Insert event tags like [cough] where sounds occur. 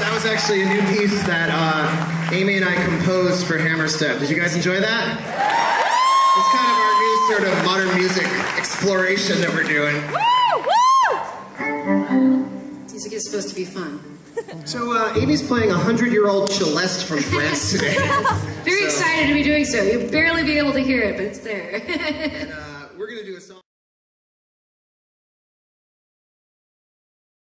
That was actually a new piece that uh, Amy and I composed for Hammerstep. Did you guys enjoy that? It's kind of our new sort of modern music exploration that we're doing. Music is supposed to be fun. [laughs] So uh, Amy's playing a hundred-year-old celeste from France today. [laughs] Very So- excited to be doing so. You'll barely be able to hear it, but it's there. [laughs] uh, we're gonna do a song.